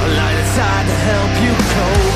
A light inside to help you cope.